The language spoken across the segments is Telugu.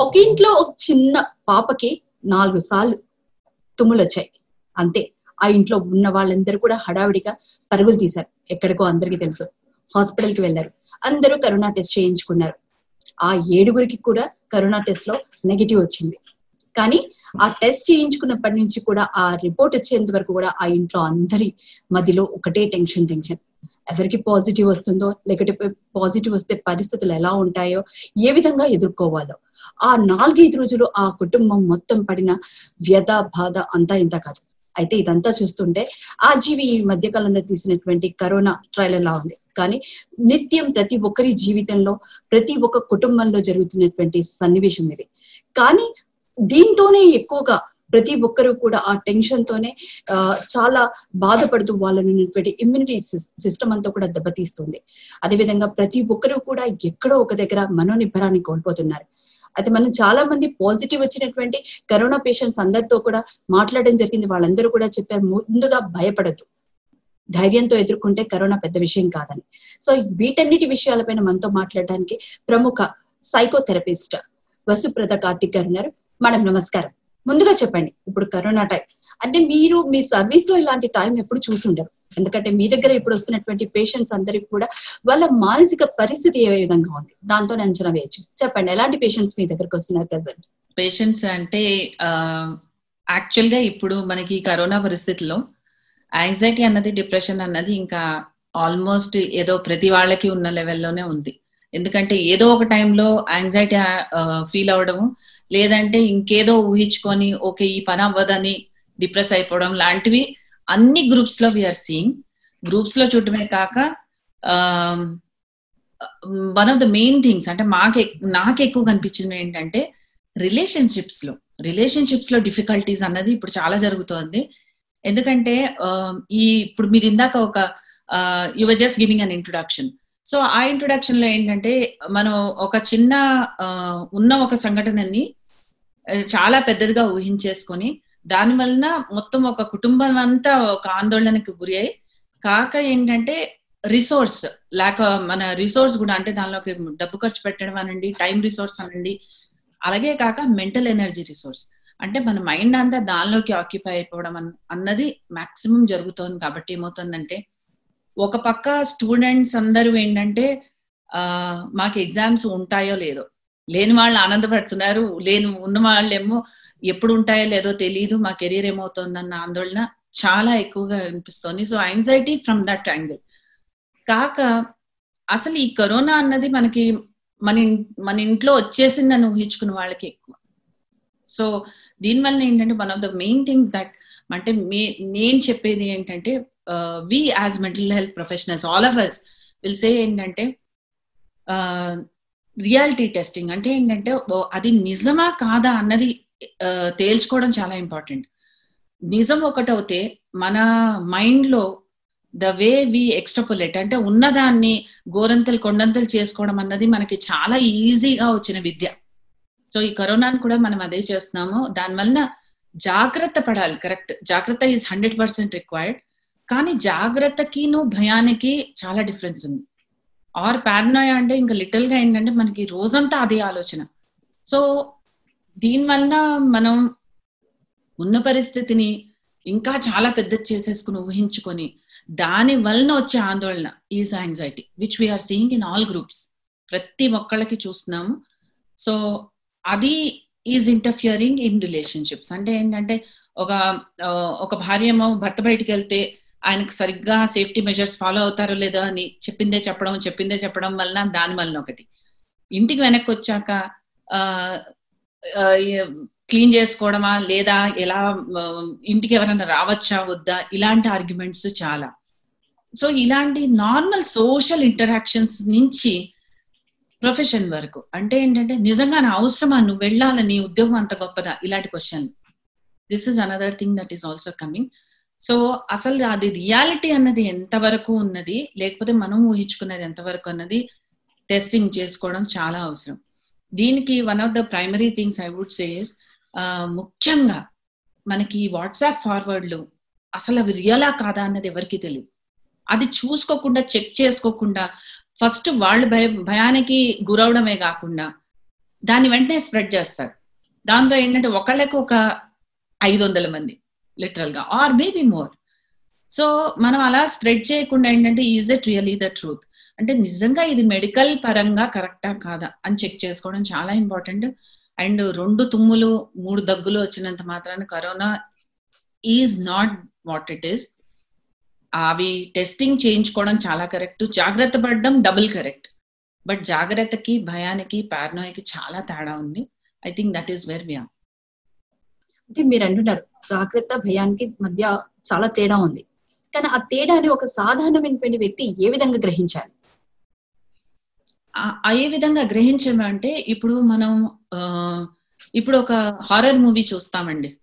ఒక ఇంట్లో ఒక చిన్న పాపకి నాలుగు సార్లు తుమ్ములొచ్చాయి. అంతే. ఆ ఇంట్లో ఉన్న వాళ్ళందరూ కూడా హడావిడిగా పరుగులు తీశారు. ఎక్కడికో అందరికీ తెలుసు. హాస్పిటల్కి వెళ్ళారు. అందరూ కరోనా టెస్ట్ చేయించుకున్నారు. ఆ ఏడుగురికి కూడా కరోనా టెస్ట్లో నెగిటివ్ వచ్చింది. కానీ ఆ టెస్ట్ చేయించుకున్నప్పటి నుంచి కూడా ఆ రిపోర్ట్ వచ్చేంత వరకు కూడా ఆ ఇంట్లో అందరి మధ్యలో ఒకటే టెన్షన్ టెన్షన్ ఎవరికి పాజిటివ్ వస్తుందో లేకపోతే పాజిటివ్ వస్తే పరిస్థితులు ఎలా ఉంటాయో ఏ విధంగా ఎదుర్కోవాలో. ఆ నాలుగైదు రోజులు ఆ కుటుంబం మొత్తం పడిన వ్యధ బాధ అంతా ఇంత కాదు. అయితే ఇదంతా చూస్తుంటే ఆ జీవి ఈ మధ్య కాలంలో తీసినటువంటి కరోనా ట్రైలర్ ఎలా ఉంది. కానీ నిత్యం ప్రతి ఒక్కరి జీవితంలో ప్రతి ఒక్క కుటుంబంలో జరుగుతున్నటువంటి సన్నివేశం ఇది. కానీ దీంతోనే ఎక్కువగా ప్రతి ఒక్కరూ కూడా ఆ టెన్షన్ తోనే చాలా బాధపడుతూ వాళ్ళని ఉన్నటువంటి ఇమ్యూనిటీ సిస్టమ్ అంతా కూడా దెబ్బతీస్తుంది. అదేవిధంగా ప్రతి ఒక్కరూ కూడా ఎక్కడో ఒక దగ్గర మనోనిబ్బరాన్ని కోల్పోతున్నారు. అయితే మనం చాలా మంది పాజిటివ్ వచ్చినటువంటి కరోనా పేషెంట్స్ అందరితో కూడా మాట్లాడడం జరిగింది. వాళ్ళందరూ కూడా చెప్పారు ముందుగా భయపడద్దు. ధైర్యంతో ఎదుర్కొంటే కరోనా పెద్ద విషయం కాదని. సో వీటన్నిటి విషయాలపైన మనతో మాట్లాడడానికి ప్రముఖ సైకోథెరపిస్ట్ వసుప్రద కార్తిక్ గారు ఉన్నారు. మేడం నమస్కారం. ముందుగా చెప్పండి ఇప్పుడు కరోనా టైం. అంటే మీరు మీ సర్వీస్లో ఇలాంటి టైం ఎప్పుడు చూసి ఉండరు ఎందుకంటే మీ దగ్గర ఇప్పుడు వస్తున్నటువంటి పేషెంట్స్ అందరికి కూడా వాళ్ళ మానసిక పరిస్థితి ఏ విధంగా ఉంది? దాంతో అంచనా వేయచ్చు. చెప్పండి ఎలాంటి పేషెంట్స్ మీ దగ్గరకు వస్తున్నారు ప్రజెంట్? పేషెంట్స్ అంటే యాక్చువల్గా ఇప్పుడు మనకి కరోనా పరిస్థితుల్లో యాంగ్జైటీ అన్నది డిప్రెషన్ అన్నది ఇంకా ఆల్మోస్ట్ ఏదో ప్రతి వాళ్ళకి ఉన్న లెవెల్లోనే ఉంది. ఎందుకంటే ఏదో ఒక టైంలో యాంగ్జైటీ ఫీల్ అవడము లేదంటే ఇంకేదో ఊహించుకొని ఓకే ఈ పని అవ్వదని డిప్రెస్ అయిపోవడం లాంటివి అన్ని గ్రూప్స్లో వీఆర్ సీయింగ్ గ్రూప్స్లో చూడటమే కాక one of the main things అంటే మాకు నాకు ఎక్కువ కనిపించింది ఏంటంటే రిలేషన్షిప్స్లో రిలేషన్షిప్స్లో డిఫికల్టీస్ అన్నది ఇప్పుడు చాలా జరుగుతోంది. ఎందుకంటే ఈ ఇప్పుడు మీరు ఇందాక ఒక your just giving an introduction so ఆ ఇంట్రొడక్షన్లో ఏంటంటే మనం ఒక చిన్న ఉన్న ఒక సంఘటనని చాలా పెద్దదిగా ఊహించేసుకొని దాని వలన మొత్తం ఒక కుటుంబం అంతా ఒక ఆందోళనకు గురి అయి కాక ఏంటంటే రిసోర్స్ లేక మన రిసోర్స్ కూడా అంటే దానిలోకి డబ్బు ఖర్చు పెట్టడం అనండి టైం రిసోర్స్ అనండి అలాగే కాక మెంటల్ ఎనర్జీ రిసోర్స్ అంటే మన మైండ్ అంతా దానిలోకి ఆక్యుపై అయిపోవడం అన్నది మాక్సిమం జరుగుతోంది కాబట్టి ఏమవుతుందంటే ఒక పక్క స్టూడెంట్స్ అందరూ ఏంటంటే మాకు ఎగ్జామ్స్ ఉంటాయో లేదో. లేని వాళ్ళు ఆనందపడుతున్నారు లేని ఉన్న వాళ్ళేమో ఎప్పుడు ఉంటాయో లేదో తెలియదు మా కెరీర్ ఏమవుతుందన్న ఆందోళన చాలా ఎక్కువగా అనిపిస్తోంది. So anxiety from that angle కాక అసలు ఈ కరోనా అన్నది మనకి మన మన ఇంట్లో వచ్చేసిందని ఊహించుకున్న వాళ్ళకి ఎక్కువ. సో దీనివల్ల ఏంటంటే one of the main things that అంటే మే నేను చెప్పేది ఏంటంటే we as mental health professionals all of us will say ఏంటంటే uh, రియాలిటీ టెస్టింగ్ అంటే ఏంటంటే అది నిజమా కాదా అన్నది uh, తేల్చుకోవడం చాలా ఇంపార్టెంట్ నిజం ఒకటవుతే మన మైండ్లో ద వే వి ఎక్స్ట్రపులేట్ అంటే ఉన్నదాన్ని గోరంతలు కొండంతలు చేసుకోవడం అన్నది మనకి చాలా ఈజీగా వచ్చిన విద్య. సో ఈ కరోనాను కూడా మనం అదే చేస్తున్నాము. దానివల్ల జాగ్రత్త పడాలి కరెక్ట్. జాగ్రత్త ఈజ్ హండ్రెడ్ పర్సెంట్ రిక్వైర్డ్. కానీ జాగ్రత్తకిను భయానికి చాలా డిఫరెన్స్ ఉంది. ఆర్ పారనోయ అంటే ఇంకా లిటిల్గా ఏంటంటే మనకి రోజంతా అదే ఆలోచన. సో దీనివల్ల మనం ఉన్న పరిస్థితిని ఇంకా చాలా పెద్ద చేసేసుకుని ఊహించుకొని దాని వలన వచ్చే ఆందోళన is anxiety which we are seeing in all groups ప్రతి ఒక్కళ్ళకి చూస్తున్నాము. సో అది ఈజ్ ఇంటర్ఫియరింగ్ ఇన్ రిలేషన్షిప్స్ అంటే ఏంటంటే ఒక ఒక భార్య ఏమో భర్త బయటికి వెళ్తే ఆయనకు సరిగ్గా సేఫ్టీ మెజర్స్ ఫాలో అవుతారో లేదో అని చెప్పిందే చెప్పడం చెప్పిందే చెప్పడం వలన దాని వలన ఒకటి. ఇంటికి వెనక్కి వచ్చాక క్లీన్ చేసుకోవడమా లేదా ఎలా ఇంటికి ఎవరైనా రావచ్చా వద్దా? ఇలాంటి ఆర్గ్యుమెంట్స్ చాలా. సో ఇలాంటి నార్మల్ సోషల్ ఇంటరాక్షన్స్ నుంచి ప్రొఫెషన్ వరకు. అంటే ఏంటంటే నిజంగా నా అవసరమా? నువ్వు వెళ్ళాలని ఉద్యోగం అంత గొప్పదా? ఇలాంటి question this is another thing that is also coming so అసలు అది రియాలిటీ అన్నది ఎంతవరకు ఉన్నది లేకపోతే మనం ఊహించుకున్నది ఎంతవరకు అన్నది టెస్టింగ్ చేసుకోవడం చాలా అవసరం. దీనికి one of the primary things I would says ముఖ్యంగా మనకి వాట్సాప్ ఫార్వర్డ్లు అసలు అవి రియలా కాదా అన్నది ఎవరికి తెలియదు. అది చూసుకోకుండా చెక్ చేసుకోకుండా ఫస్ట్ వాళ్ళు భయ భయానికి గురవడమే కాకుండా దాని వెంటనే స్ప్రెడ్ చేస్తారు. దాంతో ఏంటంటే ఒకళ్ళకి ఒక ఐదు వందల మంది లిటరల్గా ఆర్ మేబీ మోర్ సో మనం అలా స్ప్రెడ్ చేయకుండా ఏంటంటే is it really the truth అంటే నిజంగా ఇది మెడికల్ పరంగా కరెక్టా కాదా అని చెక్ చేసుకోవడం చాలా ఇంపార్టెంట్ అండ్ రెండు తుమ్ములు మూడు దగ్గులు వచ్చినంత మాత్రాన corona is not what it is అవి టెస్టింగ్ చేయించుకోవడం చాలా కరెక్ట్ జాగ్రత్త పడడం డబుల్ కరెక్ట్ బట్ జాగ్రత్తకి భయానికి పారనోయకి చాలా తేడా ఉంది. I think that is where we అంటే మీరు అంటున్నారు జాగ్రత్త భయానికి మధ్య చాలా తేడా ఉంది. కానీ ఆ తేడాని ఒక సాధారణమైనటువంటి వ్యక్తి ఏ విధంగా గ్రహించాలి? ఏ విధంగా గ్రహించమంటే ఇప్పుడు మనం ఇప్పుడు ఒక హారర్ మూవీ చూస్తామండి.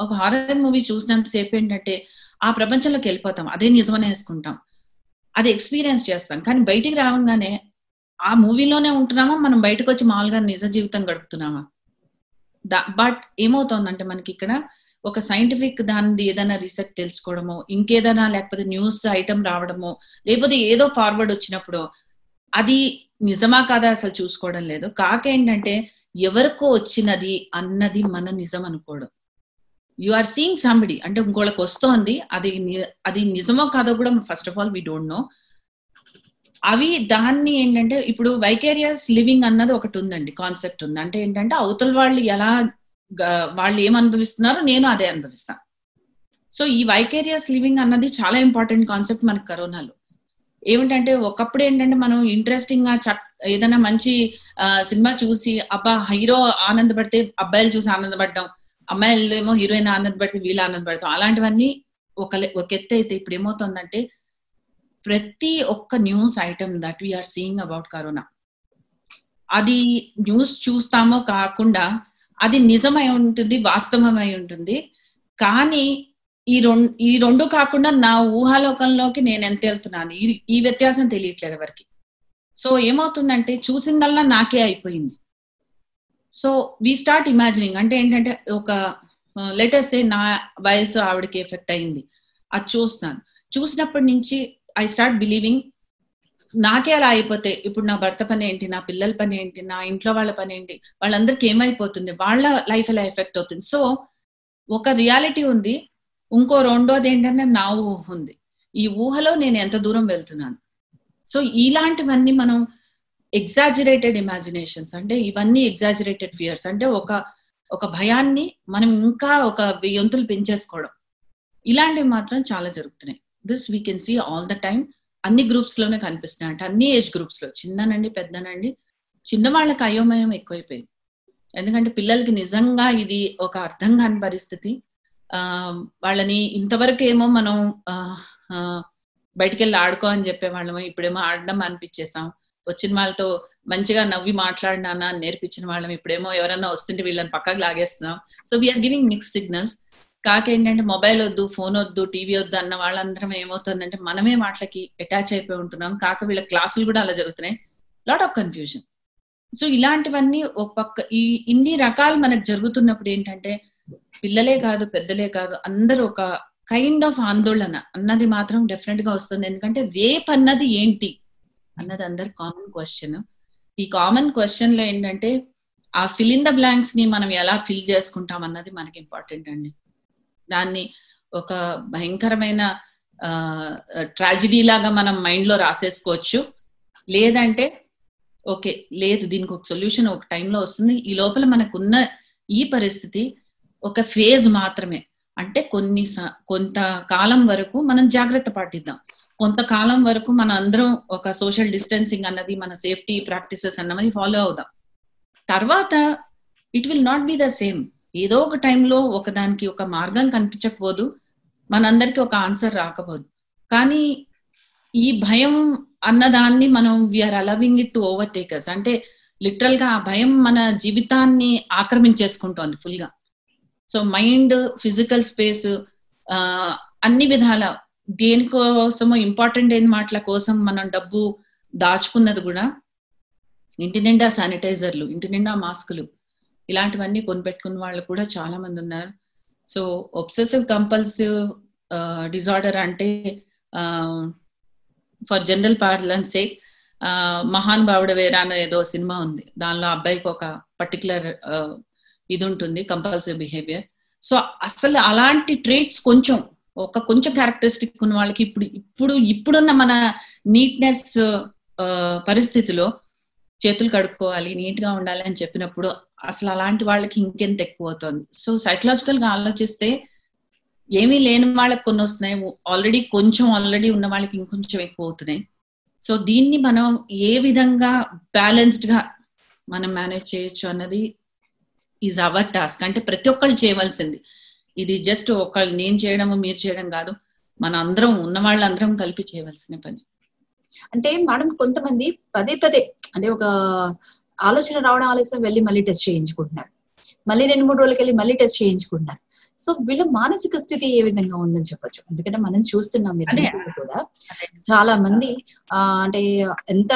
ఒక హారర్ మూవీ చూసినంత సేపు ఏంటంటే ఆ ప్రపంచంలోకి వెళ్ళిపోతాం. అదే నిజమని వేసుకుంటాం. అది ఎక్స్పీరియన్స్ చేస్తాం. కానీ బయటికి రావంగానే ఆ మూవీలోనే ఉంటున్నామా? మనం బయటకు వచ్చి మామూలుగా నిజ జీవితం గడుపుతున్నామా? బట్ ఏమవుతోందంటే మనకి ఇక్కడ ఒక సైంటిఫిక్ దాని ఏదైనా రీసెర్చ్ తెలుసుకోవడమో ఇంకేదైనా లేకపోతే న్యూస్ ఐటమ్ రావడమో లేకపోతే ఏదో ఫార్వర్డ్ వచ్చినప్పుడు అది నిజమా కాదా అసలు చూసుకోవడం లేదు. కాక ఏంటంటే ఎవరికో వచ్చినది అన్నది మన నిజం అనుకోవడం. యు ఆర్ సీయింగ్ సంబడి అంటే ఇంకోళ్ళకి వస్తోంది అది అది నిజమో కాదో కూడా first of all we don't know అవి దాన్ని ఏంటంటే ఇప్పుడు వైకేరియస్ లివింగ్ అన్నది ఒకటి ఉందండి కాన్సెప్ట్ ఉంది. అంటే ఏంటంటే అవతల వాళ్ళు ఎలా వాళ్ళు ఏం అనుభవిస్తున్నారో నేను అదే అనుభవిస్తాను సో ఈ వైకేరియస్ లివింగ్ అన్నది చాలా ఇంపార్టెంట్ కాన్సెప్ట్ మనకి కరోనాలో. ఏమిటంటే ఒకప్పుడు ఏంటంటే మనం ఇంట్రెస్టింగ్గా ఏదైనా మంచి సినిమా చూసి అబ్బా హీరో ఆనందపడితే అబ్బాయిలు చూసి ఆనందపడడం అమ్మాయిలు ఏమో హీరోయిన్ ఆనందపడితే వీళ్ళు ఆనందపడతాం. అలాంటివన్నీ ఒక ఒక ఎత్తు అయితే ఇప్పుడు ఏమవుతుందంటే ప్రతి ఒక్క news item that we are seeing about corona. అది న్యూస్ చూస్తామో కాకుండా అది నిజమై ఉంటుంది వాస్తవమై ఉంటుంది. కానీ ఈ రెండు ఈ రెండు కాకుండా నా ఊహాలోకంలోకి నేను ఎంత వెళ్తున్నాను? ఈ ఈ వ్యత్యాసం తెలియట్లేదు ఎవరికి. సో ఏమవుతుందంటే చూసిందల్లా నాకే అయిపోయింది. సో వి స్టార్ట్ ఇమాజినింగ్ అంటే ఏంటంటే ఒక లేటెస్ట్ నా వయసు ఆవిడకి ఎఫెక్ట్ అయింది. అది చూస్తున్నాను. చూసినప్పటి నుంచి ఐ స్టార్ట్ బిలీవింగ్ నాకే అలా అయిపోతే ఇప్పుడు నా భర్త పని ఏంటి? నా పిల్లల పని ఏంటి? నా ఇంట్లో వాళ్ళ పని ఏంటి? వాళ్ళందరికి ఏమైపోతుంది? వాళ్ళ లైఫ్ ఎలా ఎఫెక్ట్ అవుతుంది? సో ఒక రియాలిటీ ఉంది. ఇంకో రెండోది ఏంటంటే నా ఊహ ఉంది. ఈ ఊహలో నేను ఎంత దూరం వెళ్తున్నాను? సో ఇలాంటివన్నీ మనం ఎగ్జాజిరేటెడ్ ఇమాజినేషన్స్ అంటే ఇవన్నీ ఎగ్జాజిరేటెడ్ ఫియర్స్ అంటే ఒక ఒక భయాన్ని మనం ఇంకా ఒక వెయ్యొంతులు పెంచేసుకోవడం. ఇలాంటివి మాత్రం చాలా జరుగుతున్నాయి. This we can see all the time అన్ని గ్రూప్స్లోనే కనిపిస్తున్నాయి అంటే అన్ని ఏజ్ గ్రూప్స్లో. చిన్ననండి పెద్దనండి చిన్న వాళ్ళకి అయోమయం ఎక్కువైపోయింది. ఎందుకంటే పిల్లలకి నిజంగా ఇది ఒక అర్థం కాని పరిస్థితి. ఆ వాళ్ళని ఇంతవరకు ఏమో మనం బయటికి వెళ్ళి ఆడుకో అని చెప్పేవాళ్ళము ఇప్పుడేమో ఆడడం అనిపించేసాం వచ్చిన వాళ్ళతో మంచిగా నవ్వి మాట్లాడినానా నేర్పించిన వాళ్ళం ఇప్పుడేమో ఎవరన్నా వస్తుంటే వీళ్ళని పక్కకు లాగేస్తున్నాం. So we are giving mix signals కాక ఏంటంటే మొబైల్ వద్దు ఫోన్ వద్దు టీవీ వద్దు అన్న వాళ్ళందరం ఏమవుతుందంటే మనమే వాటికి అటాచ్ అయిపోయి ఉంటున్నాం. కాక వీళ్ళ క్లాసులు కూడా అలా జరుగుతున్నాయి. లాట్ ఆఫ్ కన్ఫ్యూజన్ సో ఇలాంటివన్నీ ఒక పక్క ఈ ఇన్ని రకాలు మనకు జరుగుతున్నప్పుడు ఏంటంటే పిల్లలే కాదు పెద్దలే కాదు అందరూ ఒక కైండ్ ఆఫ్ ఆందోళన అన్నది మాత్రం డెఫినెట్గా వస్తుంది. ఎందుకంటే రేప్ అన్నది ఏంటి అన్నది అందరు కామన్ క్వశ్చన్ ఈ కామన్ క్వశ్చన్లో ఏంటంటే ఆ ఫిల్ ఇన్ ద బ్లాంక్స్ని మనం ఎలా ఫిల్ చేసుకుంటాం అన్నది మనకి ఇంపార్టెంట్ అండి. దాన్ని ఒక భయంకరమైన ట్రాజిడీ లాగా మనం మైండ్లో రాసేసుకోవచ్చు. లేదంటే ఓకే లేదు దీనికి ఒక సొల్యూషన్ ఒక టైంలో వస్తుంది. ఈ లోపల మనకున్న ఈ పరిస్థితి ఒక ఫేజ్ మాత్రమే. అంటే కొన్ని కొంత కాలం వరకు మనం జాగ్రత్త పాటిద్దాం. కొంతకాలం వరకు మన అందరం ఒక సోషల్ డిస్టెన్సింగ్ అన్నది మన సేఫ్టీ ప్రాక్టీసెస్ అన్నది ఫాలో అవుదాం. తర్వాత it will not be the same ఏదో ఒక టైంలో ఒక దానికి ఒక మార్గం కనిపించకపోదు మనందరికి ఒక ఆన్సర్ రాకపోదు. కానీ ఈ భయం అన్నదాన్ని మనం we are allowing it to overtake us అంటే లిటరల్గా ఆ భయం మన జీవితాన్ని ఆక్రమించేసుకుంటోంది ఫుల్గా. సో మైండ్ ఫిజికల్ స్పేస్ అన్ని విధాల దేనికోసమో ఇంపార్టెంట్ అయిన మాటల కోసం మనం డబ్బు దాచుకున్నది కూడా ఇంటి నిండా శానిటైజర్లు ఇంటి నిండా మాస్కులు ఇలాంటివన్నీ కొనిపెట్టుకున్న వాళ్ళు కూడా చాలా మంది ఉన్నారు. సో ఒబ్సెసివ్ కంపల్సివ్ డిజార్డర్ అంటే ఫర్ జనరల్ పార్లన్స్ సే మహాన్ బావుడ వేరాన ఏదో సినిమా ఉంది. దానిలో అబ్బాయికి ఒక పర్టికులర్ ఇది ఉంటుంది కంపల్సరీ బిహేవియర్ సో అసలు అలాంటి ట్రేట్స్ కొంచెం ఒక కొంచెం క్యారెక్టరిస్టిక్ ఉన్న వాళ్ళకి ఇప్పుడు ఇప్పుడు ఇప్పుడున్న మన నీట్నెస్ పరిస్థితిలో చేతులు కడుక్కోవాలి నీట్గా ఉండాలి అని చెప్పినప్పుడు అసలు అలాంటి వాళ్ళకి ఇంకెంత ఎక్కువ అవుతుంది? సో సైకలాజికల్గా ఆలోచిస్తే ఏమీ లేని వాళ్ళకి కొన్ని వస్తున్నాయి. ఆల్రెడీ కొంచెం ఆల్రెడీ ఉన్న వాళ్ళకి ఇంకొంచెం ఎక్కువ అవుతున్నాయి. సో దీన్ని మనం ఏ విధంగా బ్యాలెన్స్డ్గా మనం మేనేజ్ చేయొచ్చు అన్నది ఈజ్ అవర్ టాస్క్ అంటే ప్రతి ఒక్కళ్ళు చేయవలసింది. ఇది జస్ట్ ఒకళ్ళు నేను చేయడం మీరు చేయడం కాదు. మన అందరం ఉన్న వాళ్ళందరం కలిపి చేయవలసిన పని. అంటే మేడం కొంతమంది పదే పదే అంటే ఒక ఆలోచన రావడం ఆలస్యం వెళ్ళి మళ్ళీ టెస్ట్ చేయించుకుంటున్నారు. మళ్ళీ రెండు మూడు రోజులకి వెళ్ళి మళ్ళీ టెస్ట్ చేయించుకుంటున్నారు. సో వీళ్ళ మానసిక స్థితి ఏ విధంగా ఉందని చెప్పొచ్చు. ఎందుకంటే మనం చూస్తున్నాం మీరు కూడా చాలా మంది ఆ అంటే ఎంత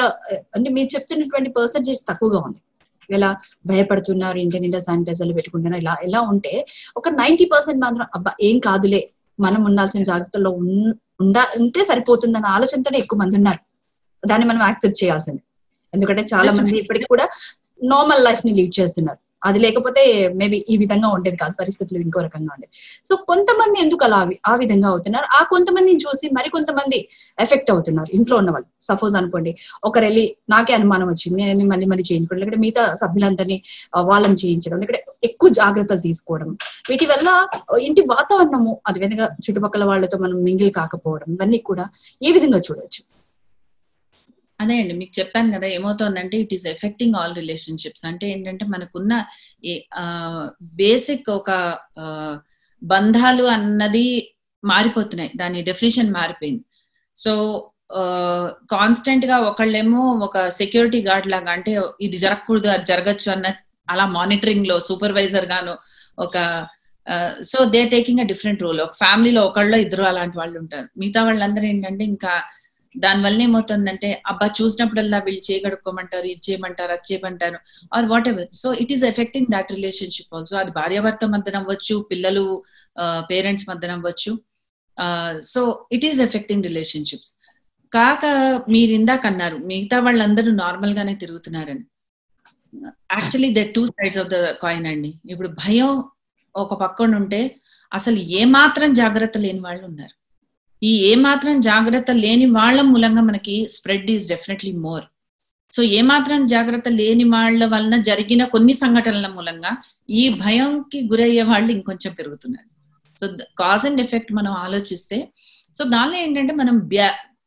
అంటే మీరు చెప్తున్నటువంటి పర్సంటేజ్ తక్కువగా ఉంది. ఇలా భయపడుతున్నారు ఇంటి నిండా శానిటైజర్లు పెట్టుకుంటున్నారు ఇలా ఎలా ఉంటే ఒక నైన్టీ పర్సెంట్ మాత్రం అబ్బా ఏం కాదులే. మనం ఉండాల్సిన జాగ్రత్తల్లో ఉండా ఉంటే సరిపోతుందన్న ఆలోచనతోనే ఎక్కువ మంది ఉన్నారు. దాన్ని మనం యాక్సెప్ట్ చేయాల్సింది. ఎందుకంటే చాలా మంది ఇప్పటికి కూడా నార్మల్ లైఫ్ని లీడ్ చేస్తున్నారు. అది లేకపోతే మేబీ ఈ విధంగా ఉండేది కాదు పరిస్థితులు ఇంకో రకంగా ఉండేది. సో కొంతమంది ఎందుకు అలా ఆ విధంగా అవుతున్నారు? ఆ కొంతమందిని చూసి మరి కొంతమంది ఎఫెక్ట్ అవుతున్నారు. ఇంట్లో ఉన్న వాళ్ళు. సపోజ్ అనుకోండి ఒకరు వెళ్ళి నాకే అనుమానం వచ్చింది నేను మళ్ళీ మళ్ళీ చేయించుకోవడం లేకపోతే మిగతా సభ్యులందరినీ వాళ్ళని చేయించడం లేకపోతే ఎక్కువ జాగ్రత్తలు తీసుకోవడం. వీటి వల్ల ఇంటి వాతావరణము అది విధంగా చుట్టుపక్కల వాళ్ళతో మనం మింగిల్ కాకపోవడం ఇవన్నీ కూడా ఏ విధంగా చూడొచ్చు. అదే అండి మీకు చెప్పాను కదా ఏమవుతోందంటే it is affecting all relationships అంటే ఏంటంటే మనకున్న బేసిక్ ఒక బంధాలు అన్నది మారిపోతున్నాయి. దాని డెఫినేషన్ మారిపోయింది. సో కాన్స్టెంట్గా ఒకళ్ళేమో ఒక సెక్యూరిటీ గార్డ్ లాగా అంటే ఇది జరగకూడదు అది జరగచ్చు అన్న అలా మానిటరింగ్లో సూపర్వైజర్ గాను ఒక so they taking a different role ఒక ఫ్యామిలీలో ఒకళ్ళు ఇద్దరు అలాంటి వాళ్ళు ఉంటారు. మిగతా వాళ్ళందరూ ఏంటంటే ఇంకా దానివల్ల ఏమవుతుందంటే అబ్బా చూసినప్పుడల్లా వీళ్ళు చేయగడుక్కోమంటారు ఇది చేయమంటారు అది చేయమంటారు or whatever so it is affecting that relationship also అది భార్యాభర్త మధ్యన అవ్వచ్చు పిల్లలు పేరెంట్స్ మధ్యన అవ్వచ్చు so it is affecting relationships కాక మీరు ఇందాక అన్నారు మిగతా వాళ్ళందరూ నార్మల్ గానే తిరుగుతున్నారని. Actually the two sides of the coin అండి. ఇప్పుడు భయం ఒక పక్కన ఉంటే అసలు ఏ మాత్రం జాగ్రత్త లేని వాళ్ళు ఉన్నారు. ఈ ఏ మాత్రం జాగ్రత్త లేని వాళ్ళ మూలంగా మనకి spread is definitely more so ఏ మాత్రం జాగ్రత్త లేని వాళ్ళ వలన జరిగిన కొన్ని సంఘటనల మూలంగా ఈ భయంకి గురయ్యే వాళ్ళు ఇంకొంచెం పెరుగుతున్నారు. సో కాజ్ అండ్ ఎఫెక్ట్ మనం ఆలోచిస్తే సో దానిలో ఏంటంటే మనం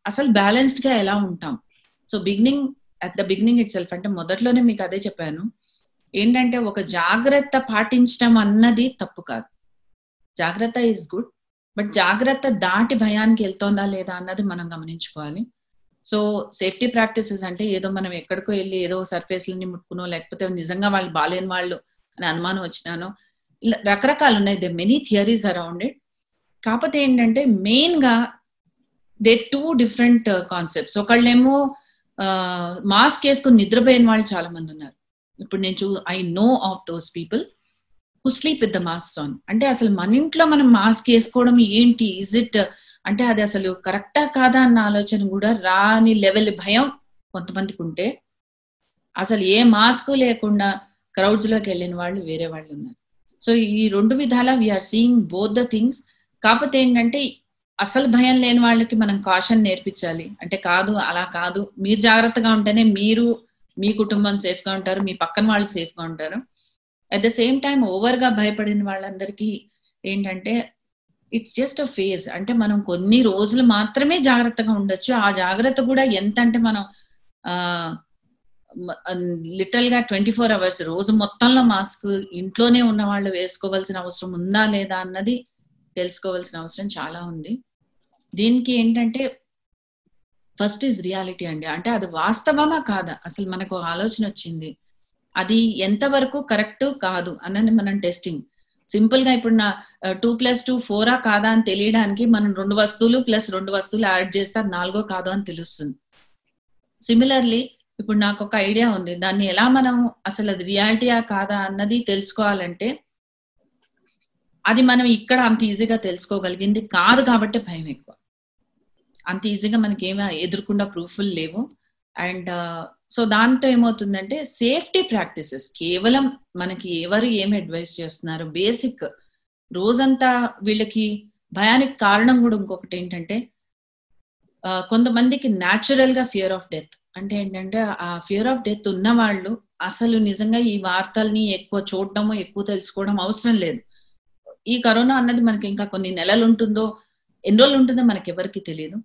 అసలు బ్యాలెన్స్డ్గా ఎలా ఉంటాం? So beginning at the beginning itself అంటే మొదట్లోనే మీకు అదే చెప్పాను. ఏంటంటే ఒక జాగ్రత్త పాటించడం అన్నది తప్పు కాదు. జాగ్రత్త ఈజ్ గుడ్ బట్ జాగ్రత్త దాటి భయానికి వెళ్తోందా లేదా అన్నది మనం గమనించుకోవాలి. సో సేఫ్టీ ప్రాక్టీసెస్ అంటే ఏదో మనం ఎక్కడికో వెళ్ళి ఏదో సర్ఫేస్లని ముట్టుకునో లేకపోతే నిజంగా వాళ్ళు బాలేని వాళ్ళు అని అనుమానం వచ్చినానో ఇలా రకరకాలు ఉన్నాయి. They many theories around it కాకపోతే ఏంటంటే మెయిన్గా దే టూ డిఫరెంట్ కాన్సెప్ట్స్ ఒకళ్ళేమో uh, మాస్క్ వేసుకుని నిద్రపోయిన వాళ్ళు చాలా మంది ఉన్నారు. ఇప్పుడు నేను చూ I know of those people who sleep with the mask on అంటే అసలు మన ఇంట్లో మనం మాస్క్ వేసుకోవడం ఏంటి? ఇజ్ ఇట్ అంటే అది అసలు కరెక్టా కాదా అన్న ఆలోచన కూడా రాని లెవెల్ భయం కొంతమందికి ఉంటే. అసలు ఏ మాస్క్ లేకుండా క్రౌడ్స్లోకి వెళ్ళిన వాళ్ళు వేరే వాళ్ళు ఉన్నారు. సో ఈ రెండు విధాల we're seeing both the things కాకపోతే ఏంటంటే అసలు భయం లేని వాళ్ళకి మనం కాషన్ నేర్పించాలి. అంటే కాదు అలా కాదు. మీరు జాగ్రత్తగా ఉంటేనే మీరు మీ కుటుంబం సేఫ్గా ఉంటారు. మీ పక్కన వాళ్ళు సేఫ్గా ఉంటారు. అట్ ద సేమ్ టైం ఓవర్గా భయపడిన వాళ్ళందరికీ ఏంటంటే ఇట్స్ జస్ట్ అ ఫేజ్ అంటే మనం కొన్ని రోజులు మాత్రమే జాగ్రత్తగా ఉండొచ్చు. ఆ జాగ్రత్త కూడా ఎంత అంటే మనం లిటరల్గా ట్వంటీ ఫోర్ అవర్స్ రోజు మొత్తంలో మాస్క్ ఇంట్లోనే ఉన్న వాళ్ళు వేసుకోవాల్సిన అవసరం ఉందా లేదా అన్నది తెలుసుకోవాల్సిన అవసరం చాలా ఉంది. దీనికి ఏంటంటే ఫస్ట్ ఈజ్ రియాలిటీ అండి. అంటే అది వాస్తవమా కాదా? అసలు మనకు ఆలోచన వచ్చింది. అది ఎంతవరకు కరెక్ట్ కాదు అన్నది మనం టెస్టింగ్ సింపుల్గా ఇప్పుడు నా టూ ప్లస్ టూ ఫోరా కాదా అని తెలియడానికి మనం రెండు వస్తువులు ప్లస్ రెండు వస్తువులు యాడ్ చేస్తే అది నాలుగో కాదో అని తెలుస్తుంది. సిమిలర్లీ ఇప్పుడు నాకు ఒక ఐడియా ఉంది. దాన్ని ఎలా మనం అసలు అది రియాలిటీయా కాదా అన్నది తెలుసుకోవాలంటే అది మనం ఇక్కడ అంత ఈజీగా తెలుసుకోగలిగింది కాదు కాబట్టి భయం ఎక్కువ. అంత ఈజీగా మనకి ఏమి ఎదుర్కొన్న ప్రూఫ్లు లేవు. అండ్ సో దాంతో ఏమవుతుందంటే సేఫ్టీ ప్రాక్టీసెస్ కేవలం మనకి ఎవరు ఏమి అడ్వైస్ చేస్తున్నారు? బేసిక్ రోజంతా వీళ్ళకి భయానికి కారణం కూడా ఇంకొకటి ఏంటంటే కొంతమందికి న్యాచురల్గా ఫియర్ ఆఫ్ డెత్ అంటే ఏంటంటే ఆ ఫియర్ ఆఫ్ డెత్ ఉన్న వాళ్ళు అసలు నిజంగా ఈ వార్తల్ని ఎక్కువ చూడడము ఎక్కువ తెలుసుకోవడం అవసరం లేదు. ఈ కరోనా అన్నది మనకి ఇంకా కొన్ని నెలలు ఉంటుందో ఎన్ని రోజులు ఉంటుందో మనకి ఎవరికి తెలియదు.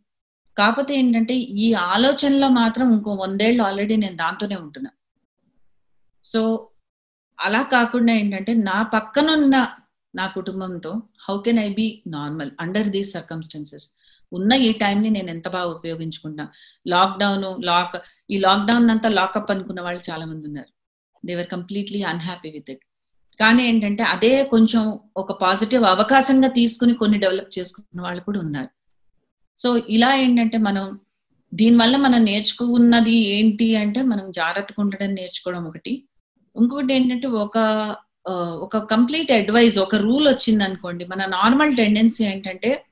కాకపోతే ఏంటంటే ఈ ఆలోచనలో మాత్రం ఇంకో వందేళ్ళు ఆల్రెడీ నేను దాంతోనే ఉంటున్నా. సో అలా కాకుండా ఏంటంటే నా పక్కనున్న నా కుటుంబంతో how can I be normal under these circumstances ఉన్న ఈ టైంని నేను ఎంత బాగా ఉపయోగించుకుంటున్నా? లాక్డౌన్ లాక్ ఈ లాక్డౌన్ అంతా లాకప్ అనుకున్న వాళ్ళు చాలా మంది ఉన్నారు they're completely unhappy with it కానీ ఏంటంటే అదే కొంచెం ఒక పాజిటివ్ అవకాశంగా తీసుకుని కొన్ని డెవలప్ చేసుకున్న వాళ్ళు కూడా ఉన్నారు. సో ఇలా ఏంటంటే మనం దీనివల్ల మనం నేర్చుకున్నది ఏంటి అంటే మనం జాగ్రత్తగా ఉండడం నేర్చుకోవడం ఒకటి. ఇంకొకటి ఏంటంటే ఒక ఒక కంప్లీట్ అడ్వైజ్ ఒక రూల్ వచ్చింది అనుకోండి. మన నార్మల్ టెండెన్సీ ఏంటంటే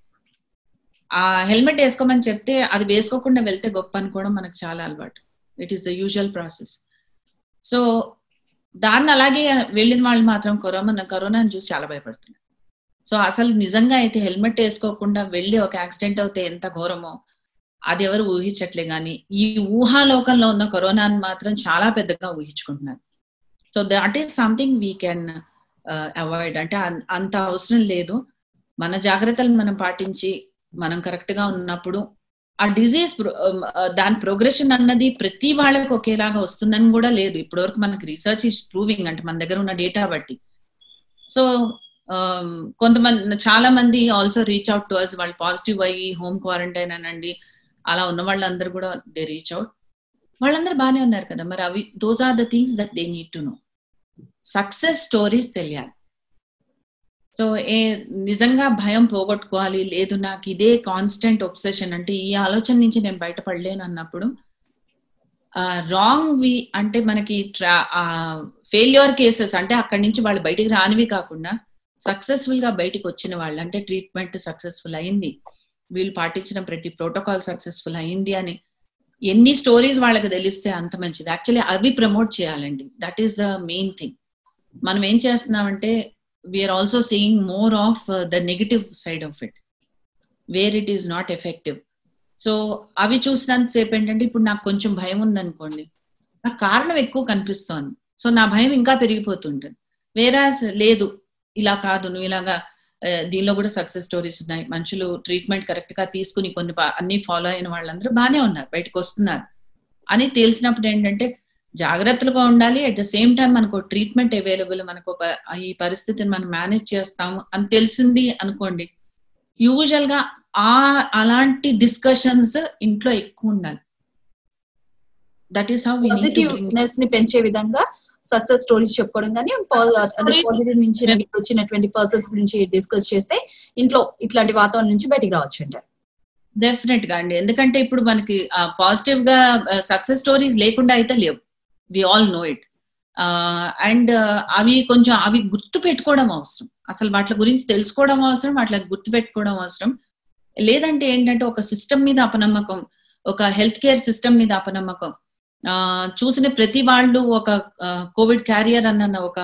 ఆ హెల్మెట్ వేసుకోమని చెప్తే అది వేసుకోకుండా వెళ్తే గొప్ప అనుకోవడం మనకు చాలా అలవాటు. It is the usual process so దాన్ని అలాగే వెళ్ళిన వాళ్ళు మాత్రం కరోనా కరోనాని చూసి చాలా భయపడుతున్నారు. సో అసలు నిజంగా అయితే హెల్మెట్ వేసుకోకుండా వెళ్ళి ఒక యాక్సిడెంట్ అవుతే ఎంత ఘోరమో అది ఎవరు ఊహించట్లే కానీ ఈ ఊహాలోకంలో ఉన్న కరోనాని మాత్రం చాలా పెద్దగా ఊహించుకుంటున్నారు. So that is something we can avoid అంటే uh, అంత అవసరం లేదు. మన జాగ్రత్తలు మనం పాటించి మనం కరెక్ట్గా ఉన్నప్పుడు ఆ డిజీజ్ um, uh, దాని ప్రోగ్రెషన్ అన్నది ప్రతి వాళ్ళకి ఒకేలాగా వస్తుందని కూడా లేదు. ఇప్పటివరకు మనకి రీసెర్చ్ ఇస్ ప్రూవింగ్ అంటే మన దగ్గర ఉన్న డేటా బట్టి. సో Um, కొంతమంది చాలా మంది also reach out to us వాళ్ళు పాజిటివ్ అయ్యి హోమ్ క్వారంటైన్ అనండి. అలా ఉన్న వాళ్ళందరూ కూడా దే రీచ్ అవుట్ వాళ్ళందరూ బాగానే ఉన్నారు కదా. మరి అవి those are the things that they need to know success stories తెలియాలి. సో ఏ నిజంగా భయం పోగొట్టుకోవాలి. లేదు నాకు ఇదే కాన్స్టెంట్ ఒబ్సెషన్ అంటే ఈ ఆలోచన నుంచి నేను బయటపడలేను అన్నప్పుడు రాంగ్ వి అంటే మనకి ట్రా ఫెయిల్యూర్ కేసెస్ అంటే అక్కడి నుంచి వాళ్ళు బయటికి రానివి కాకుండా సక్సెస్ఫుల్గా బయటికి వచ్చిన వాళ్ళు అంటే ట్రీట్మెంట్ సక్సెస్ఫుల్ అయింది. వీళ్ళు పాటించిన ప్రతి ప్రోటోకాల్ సక్సెస్ఫుల్ అయింది అని ఎన్ని స్టోరీస్ వాళ్ళకి తెలిస్తే అంత మంచిది. యాక్చువల్లీ అవి ప్రమోట్ చేయాలండి. That is the main thing మనం ఏం చేస్తున్నామంటే we're also seeing more of the negative side of it where it is not effective so అవి చూసినంత సేపు ఏంటంటే ఇప్పుడు నాకు కొంచెం భయం ఉందనుకోండి. నాకు కారణం ఎక్కువ కనిపిస్తోంది. సో నా భయం ఇంకా పెరిగిపోతుంటుంది. వేరే లేదు ఇలా కాదు నువ్వు ఇలాగా దీనిలో కూడా సక్సెస్ స్టోరీస్ ఉన్నాయి. మనుషులు ట్రీట్మెంట్ కరెక్ట్గా తీసుకుని కొన్ని అన్ని ఫాలో అయిన వాళ్ళందరూ బాగానే ఉన్నారు బయటకు వస్తున్నారు. అని తెలిసినప్పుడు ఏంటంటే జాగ్రత్తలుగా ఉండాలి. అట్ ద సేమ్ టైం మనకు ట్రీట్మెంట్ అవైలబుల్ మనకు ఈ పరిస్థితిని మనం మేనేజ్ చేస్తాము అని తెలిసింది అనుకోండి యూజువల్గా ఆ అలాంటి డిస్కషన్స్ ఇంట్లో ఎక్కువ ఉండాలి. దట్ ఈస్ హౌ పాజిటివ్నెస్ని పెంచే విధంగా సక్సెస్ స్టోరీస్ చెప్పుకోవడం కానీ పాజిటివ్ నుంచి వచ్చినటువంటి పర్సన్స్ గురించి డిస్కస్ చేస్తే ఇంట్లో ఇట్లాంటి వాతావరణం నుంచి బయటికి రావచ్చు అంటారు డెఫినెట్గా అండి. ఎందుకంటే ఇప్పుడు మనకి పాజిటివ్గా సక్సెస్ స్టోరీస్ లేకుండా అయితే లేవు. We all know it and అవి కొంచెం అవి గుర్తు పెట్టుకోవడం అవసరం. అసలు వాటి గురించి తెలుసుకోవడం అవసరం వాటి గుర్తు పెట్టుకోవడం అవసరం. లేదంటే ఏంటంటే ఒక సిస్టమ్ మీద అపనమ్మకం ఒక హెల్త్ కేర్ సిస్టమ్ మీద అపనమ్మకం. చూసిన ప్రతి వాళ్ళు ఒక కోవిడ్ క్యారియర్ అన్న ఒక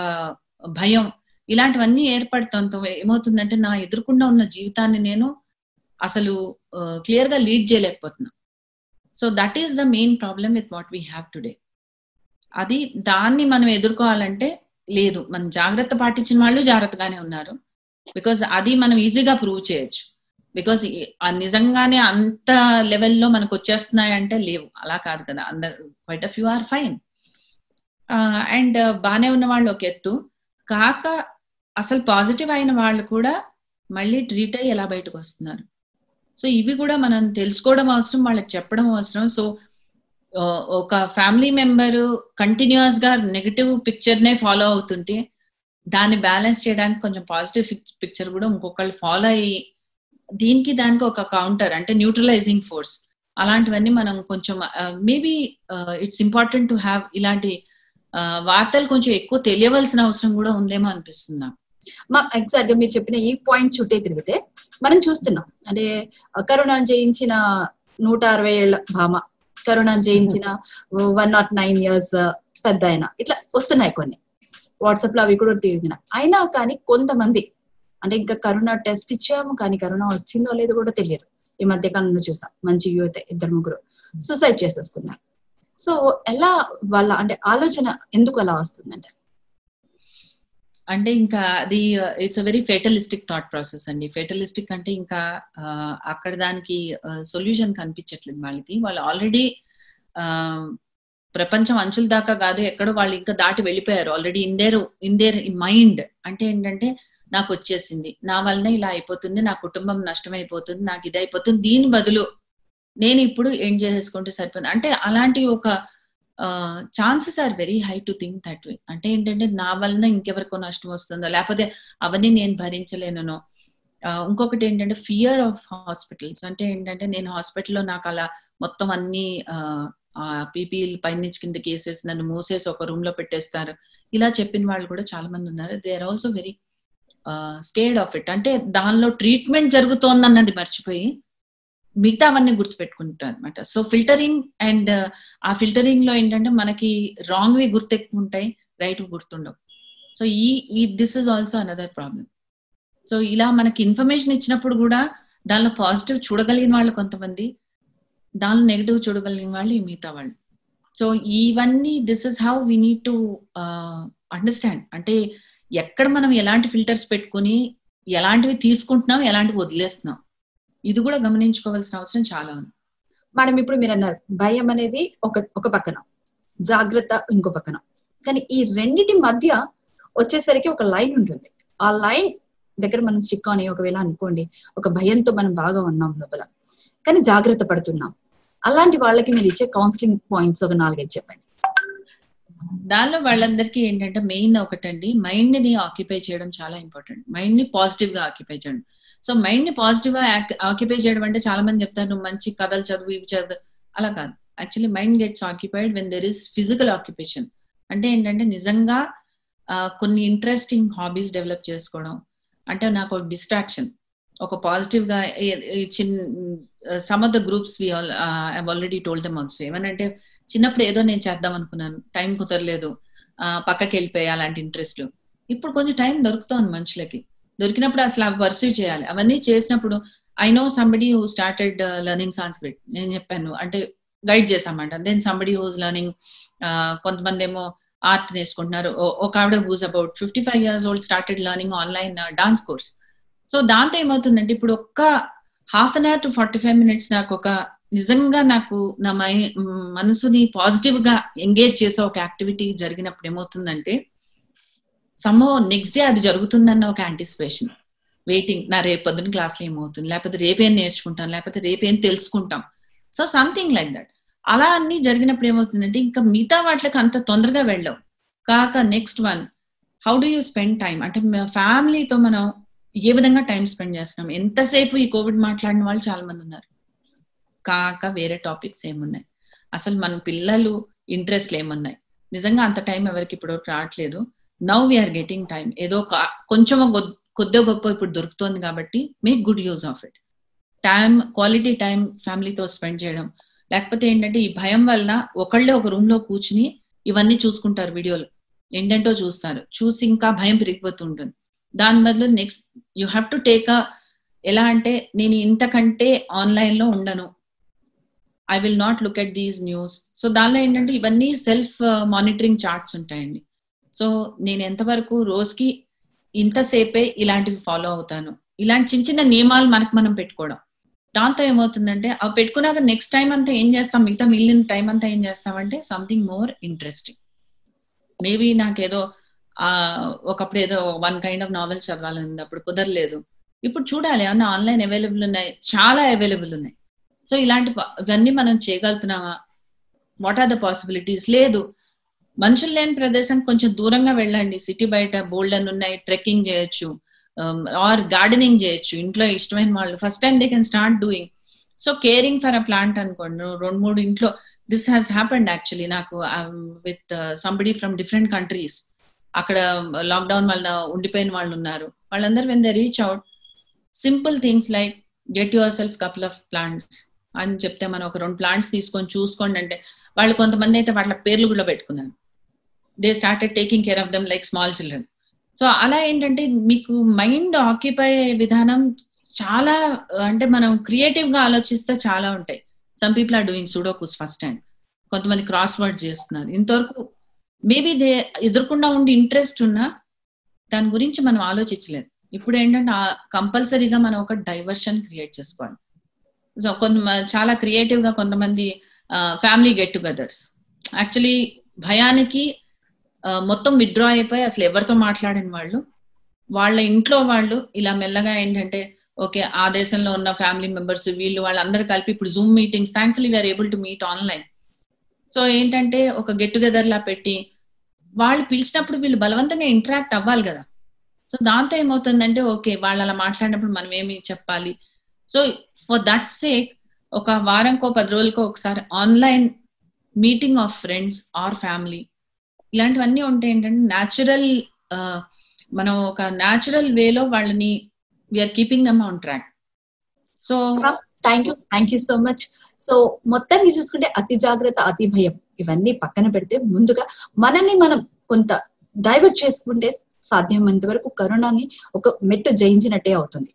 భయం ఇలాంటివన్నీ ఏర్పడుతుంతో ఏమవుతుందంటే నా ఎదురుకుండా ఉన్న జీవితాన్ని నేను అసలు క్లియర్గా lead చేయలేకపోతున్నా. So that is the main problem with what we have today. అది దాన్ని మనం ఎదుర్కోవాలంటే లేదు. మనం జాగ్రత్త పాటించిన వాళ్ళు జాగ్రత్తగానే ఉన్నారు. బికాజ్ అది మనం ఈజీగా ప్రూవ్ చేయొచ్చు. బికాస్ నిజంగానే అంత లెవెల్లో మనకు వచ్చేస్తున్నాయి అంటే లేవు. అలా కాదు కదా. అందరు quite of you are fine and uh, బాగానే ఉన్న వాళ్ళు ఒక ఎత్తు. కాక అసలు పాజిటివ్ అయిన వాళ్ళు కూడా మళ్ళీ ట్రీట్ అయ్యి ఎలా బయటకు వస్తున్నారు సో ఇవి కూడా మనం తెలుసుకోవడం అవసరం వాళ్ళకి చెప్పడం అవసరం. సో ఒక ఫ్యామిలీ మెంబర్ కంటిన్యూస్గా నెగిటివ్ పిక్చర్ నే ఫాలో అవుతుంటే దాన్ని బ్యాలెన్స్ చేయడానికి కొంచెం పాజిటివ్ పిక్చర్ కూడా ఇంకొకళ్ళు ఫాలో అయ్యి దీనికి దానికి ఒక కౌంటర్ అంటే న్యూట్రలైజింగ్ ఫోర్స్ అలాంటివన్నీ మనం కొంచెం maybe it's important to have ఇలాంటి uh, వార్తలు కొంచెం ఎక్కువ తెలియవలసిన అవసరం కూడా ఉందేమో అనిపిస్తుంది నాకు. మా ఎగ్జాక్ట్గా మీరు చెప్పిన ఈ పాయింట్ చుట్టే తిరిగితే మనం చూస్తున్నాం. అంటే uh, కరోనా జయించిన నూట అరవై ఏళ్ళ భామ కరోనా జయించిన one not nine years uh, పెద్ద ఆయన ఇట్లా వస్తున్నాయి కొన్ని. వాట్సాప్లో అవి కూడా తిరిగిన అయినా కానీ కొంతమంది అంటే ఇంకా కరోనా టెస్ట్ ఇచ్చాము కానీ కరోనా వచ్చిందో లేదో కూడా తెలియదు. ఈ మధ్య కాలంలో చూసాం. మంచి యువత ఇద్దరు ముగ్గురు సూసైడ్ చేసేసుకున్నారు. సో ఎలా వాళ్ళ అంటే ఆలోచన ఎందుకు అలా వస్తుందంటే? అంటే ఇంకా అది it's a very fatalistic thought process అండి. ఫెటలిస్టిక్ అంటే ఇంకా అక్కడ దానికి సొల్యూషన్ కనిపించట్లేదు వాళ్ళకి. వాళ్ళు ఆల్రెడీ ప్రపంచం అంచుల దాకా కాదు ఎక్కడో వాళ్ళు ఇంకా దాటి వెళ్ళిపోయారు. Already in their in their mind అంటే ఏంటంటే నాకు వచ్చేసింది నా వలన ఇలా అయిపోతుంది నా కుటుంబం నష్టమైపోతుంది నాకు ఇది అయిపోతుంది దీని బదులు నేను ఇప్పుడు ఏం చేసేసుకుంటే సరిపోతుంది? అంటే అలాంటి ఒక chances are very high to think that way అంటే ఏంటంటే నా వలన ఇంకెవరికో నష్టం వస్తుందో లేకపోతే అవన్నీ నేను భరించలేనో ఇంకొకటి ఏంటంటే ఫియర్ ఆఫ్ హాస్పిటల్స్ అంటే ఏంటంటే నేను హాస్పిటల్లో నాకు అలా మొత్తం అన్ని పీపీ పైనుంచి కింద కేసెస్ నన్ను మూసేసి ఒక రూమ్లో పెట్టేస్తారు. ఇలా చెప్పిన వాళ్ళు కూడా చాలా మంది ఉన్నారు. They are also very scared of it అంటే దానిలో ట్రీట్మెంట్ జరుగుతోంది అన్నది మర్చిపోయి మిగతా అవన్నీ గుర్తుపెట్టుకుంటారు అనమాట సో ఫిల్టరింగ్ అండ్ uh, ఆ ఫిల్టరింగ్లో ఏంటంటే మనకి రాంగ్ వి గుర్తెక్కుంటాయి రైట్ గుర్తుండవు. సో ఈ ఈ this is also another problem so ఇలా మనకి ఇన్ఫర్మేషన్ ఇచ్చినప్పుడు కూడా దానిలో పాజిటివ్ చూడగలిగిన వాళ్ళు కొంతమంది దానిలో నెగిటివ్ చూడగలిగిన వాళ్ళు ఈ మిగతా వాళ్ళు. సో ఇవన్నీ this is how we need to understand అంటే ఎక్కడ మనం ఎలాంటి ఫిల్టర్స్ పెట్టుకుని ఎలాంటివి తీసుకుంటున్నాం ఎలాంటివి వదిలేస్తున్నాం? ఇది కూడా గమనించుకోవాల్సిన అవసరం చాలా ఉంది. మేడం ఇప్పుడు మీరు అన్నారు భయం అనేది ఒక ఒక పక్కన జాగ్రత్త ఇంకో పక్కన. కానీ ఈ రెండిటి మధ్య వచ్చేసరికి ఒక లైన్ ఉంటుంది. ఆ లైన్ దగ్గర మనం స్టిక్ అని ఒకవేళ అనుకోండి ఒక భయంతో మనం బాగా ఉన్నాం లోపల. కానీ జాగ్రత్త పడుతున్నాం. అలాంటి వాళ్ళకి మీరు ఇచ్చే కౌన్సిలింగ్ పాయింట్స్ ఒక నాలుగైదు చెప్పండి. దానిలో వాళ్ళందరికీ ఏంటంటే మెయిన్ ఒకటండి మైండ్ని ఆక్యుపై చేయడం చాలా ఇంపార్టెంట్ మైండ్ని పాజిటివ్గా ఆక్యుపై చేయడం. సో మైండ్ని పాజిటివ్గా ఆక్యుపై చేయడం అంటే చాలా మంది చెప్తారు నువ్వు మంచి కథలు చదువు ఇవి చదువు. అలా కాదు. Actually mind gets occupied when there is physical occupation అంటే ఏంటంటే నిజంగా కొన్ని ఇంట్రెస్టింగ్ హాబీస్ డెవలప్ చేసుకోవడం. అంటే నాకు ఒక డిస్ట్రాక్షన్ ఒక పాజిటివ్గా చిన్న some of the groups we already told them also ఏమనంటే చిన్నప్పుడు ఏదో నేను చేద్దాం అనుకున్నాను. టైం కుదరలేదు. పక్కకి వెళ్ళిపోయి అలాంటి ఇంట్రెస్ట్లు ఇప్పుడు కొంచెం టైం దొరుకుతోంది మనుషులకి. దొరికినప్పుడు అసలు అవి పర్సూ చేయాలి. అవన్నీ చేసినప్పుడు I know somebody who started learning Sanskrit నేను చెప్పాను. అంటే గైడ్ చేసామంట దెన్ సంబడి హూస్ లెర్నింగ్ కొంతమంది ఏమో ఆర్ట్ నేర్చుకుంటున్నారు. ఒక ఆవిడ who's about fifty five years old started learning online dance course so దాంతో ఏమవుతుందంటే ఇప్పుడు ఒక్క half an hour to forty five minutes నాకు ఒక నిజంగా నాకు నా మై మనసుని పాజిటివ్గా ఎంగేజ్ చేసే ఒక యాక్టివిటీ జరిగినప్పుడు ఏమవుతుందంటే సమ్మో నెక్స్ట్ డే అది జరుగుతుందన్న ఒక యాంటిసిపేషన్ వెయిటింగ్ నా రేపు పొద్దున్న క్లాస్లో ఏమవుతుంది? లేకపోతే రేపేం నేర్చుకుంటాం? లేకపోతే రేపేం తెలుసుకుంటాం? సో సంథింగ్ లైక్ దట్ అలా అన్ని జరిగినప్పుడు ఏమవుతుందంటే ఇంకా మిగతా వాటికి అంత తొందరగా వెళ్ళవు. కాక next one how do you spend time అంటే ఫ్యామిలీతో మనం ఏ విధంగా టైం స్పెండ్ చేస్తున్నాం? ఎంతసేపు ఈ కోవిడ్ మాట్లాడిన వాళ్ళు చాలా మంది ఉన్నారు. కాక వేరే టాపిక్స్ ఏమున్నాయి? అసలు మన పిల్లలు ఇంట్రెస్ట్లు ఏమున్నాయి? నిజంగా అంత టైం ఎవరికి ఇప్పుడు రావట్లేదు. నౌ వీఆర్ గెటింగ్ టైం ఏదో కొంచెం కొద్ది గొప్ప ఇప్పుడు దొరుకుతోంది కాబట్టి make good use of it time quality time ఫ్యామిలీతో స్పెండ్ చేయడం. లేకపోతే ఏంటంటే ఈ భయం వల్ల ఒకళ్ళే ఒక రూమ్లో కూర్చుని ఇవన్నీ చూసుకుంటారు వీడియోలు. ఏంటంటో చూస్తారు. చూసి ఇంకా భయం పెరిగిపోతుంటుంది దాని బదులు next you have to take a ఎలా అంటే నేను ఇంతకంటే ఆన్లైన్లో ఉండను. I will not look at these news so దానిలో ఏంటంటే ఇవన్నీ సెల్ఫ్ మానిటరింగ్ చార్ట్స్ ఉంటాయండి. సో నేను ఎంతవరకు రోజుకి ఇంతసేపే ఇలాంటివి ఫాలో అవుతాను. ఇలాంటి చిన్న చిన్న నియమాలు మనకు మనం పెట్టుకోవడం. దాంతో ఏమవుతుందంటే అవి పెట్టుకున్నాక నెక్స్ట్ టైం అంతా ఏం చేస్తాం? మిగతా మిగిలిన టైం అంతా ఏం చేస్తామంటే సంథింగ్ మోర్ ఇంట్రెస్టింగ్ మేబీ నాకేదో ఒకప్పుడు ఏదో వన్ కైండ్ ఆఫ్ నావెల్స్ చదవాలని ఉంది అప్పుడు కుదరలేదు. ఇప్పుడు చూడాలి అన్న ఆన్లైన్ అవైలబుల్ ఉన్నాయి? చాలా అవైలబుల్ ఉన్నాయి. సో ఇలాంటి ఇవన్నీ మనం చేయగలుగుతున్నామా? వాట్ ఆర్ ద పాసిబిలిటీస్ లేదు. మనుషులు లేని ప్రదేశం కొంచెం దూరంగా వెళ్ళండి. సిటీ బయట బోల్డ్ అని ఉన్నాయి ట్రెక్కింగ్ చేయొచ్చు. ఆర్ గార్డెనింగ్ చేయొచ్చు. ఇంట్లో ఇష్టమైన వాళ్ళు. First time they can start doing so caring for a plant అనుకోండి. రెండు మూడు ఇంట్లో దిస్ హ్యాస్ హ్యాపెండ్ యాక్చువల్లీ నాకు with somebody from different countries అక్కడ లాక్డౌన్ వల్ల ఉండిపోయిన వాళ్ళు ఉన్నారు. వాళ్ళందరూ when the reach out simple things like get yourself couple of plants అని చెప్తే మనం ఒక రెండు ప్లాంట్స్ తీసుకొని చూసుకోండి అంటే వాళ్ళు కొంతమంది అయితే వాళ్ళ పేర్లు కూడా పెట్టుకున్నారు. They started taking care of them like small children so అలా ఏంటంటే మీకు మైండ్ ఆక్యుపై విధానం చాలా అంటే మనం క్రియేటివ్గా ఆలోచిస్తే చాలా ఉంటాయి. Some people are doing sudokus first time కొంతమంది క్రాస్ వర్డ్ చేస్తున్నారు. ఇంతవరకు మేబీ దే ఎదురకుండా ఉండి ఇంట్రెస్ట్ ఉన్నా దాని గురించి మనం ఆలోచించలేదు. ఇప్పుడు ఏంటంటే కంపల్సరీగా మనం ఒక డైవర్షన్ క్రియేట్ చేసుకోవాలి. సో కొంత చాలా క్రియేటివ్గా కొంతమంది ఫ్యామిలీ గెట్ టుగెదర్స్ యాక్చువల్లీ భయానికి మొత్తం విత్డ్రా అయిపోయి అసలు ఎవరితో మాట్లాడిన వాళ్ళు వాళ్ళ ఇంట్లో వాళ్ళు ఇలా మెల్లగా ఏంటంటే ఓకే ఆ దేశంలో ఉన్న ఫ్యామిలీ మెంబర్స్ వీళ్ళు వాళ్ళందరూ కలిపి ఇప్పుడు Zoom meetings thankfully we're able to meet online so ఏంటంటే ఒక గెట్ టుగెదర్ లా పెట్టి వాళ్ళు పిలిచినప్పుడు వీళ్ళు బలవంతంగా ఇంటరాక్ట్ అవ్వాలి కదా. సో దాంతో ఏమవుతుందంటే ఓకే వాళ్ళు అలా మాట్లాడినప్పుడు మనం ఏమి చెప్పాలి? సో ఫర్ దట్ సేక్ ఒక వారంకో పది రోజులకో ఒకసారి online meeting of friends or family ఇలాంటివన్నీ ఉంటే ఏంటంటే న్యాచురల్ మనం ఒక న్యాచురల్ వేలో వాళ్ళని we're keeping them on track so thank you thank you so much so మొత్తానికి చూసుకుంటే అతి జాగ్రత్త అతి భయం. ఇవన్నీ పక్కన పెడితే ముందుగా మనల్ని మనం కొంత డైవర్ట్ చేసుకుంటే సాధ్యమైనంత వరకు కరోనాని ఒక మెట్టు జయించినట్టే అవుతుంది.